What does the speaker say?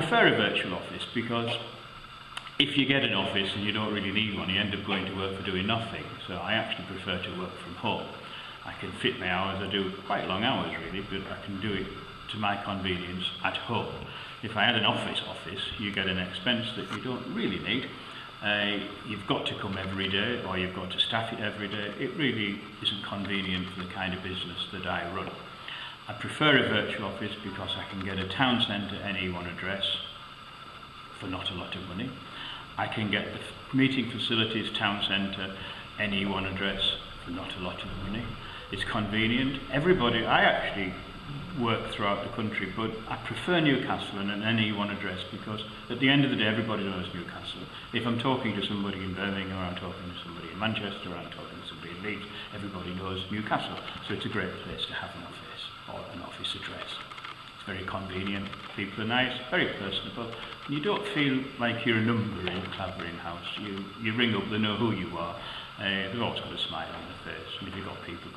prefer a virtual office because if you get an office and you don't really need one, you end up going to work for doing nothing. So I actually prefer to work from home. I can fit my hours, I do quite long hours really, but I can do it to my convenience at home. If I had an office office, you get an expense that you don't really need. Uh, you've got to come every day or you've got to staff it every day. It really isn't convenient for the kind of business that I run. I prefer a virtual office because I can get a town centre NE1 address for not a lot of money. I can get the meeting facilities town centre NE1 address for not a lot of money. It's convenient. Everybody, I actually work throughout the country, but I prefer Newcastle and an NE1 address because at the end of the day, everybody knows Newcastle. If I'm talking to somebody in Birmingham, or I'm talking to somebody in Manchester, or I'm talking to somebody in Leeds, everybody knows Newcastle. So it's a great place to have an office or an office address. It's very convenient, people are nice, very personable, you don't feel like you're a number in Clavering House. You, you ring up, they know who you are, uh, they've always got a smile on their face, and if you've got people